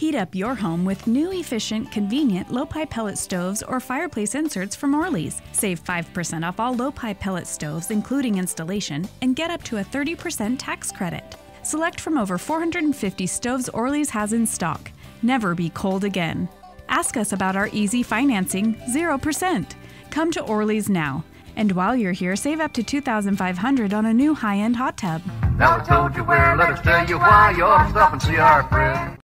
Heat up your home with new, efficient, convenient Lopi pellet stoves or fireplace inserts from Orley's. Save 5% off all Lopi pellet stoves, including installation, and get up to a 30% tax credit. Select from over 450 stoves Orley's has in stock. Never be cold again. Ask us about our easy financing, 0%. Come to Orley's now. And while you're here, save up to 2500 on a new high-end hot tub. Now I told you where, let us tell you why. You ought to and see our friend.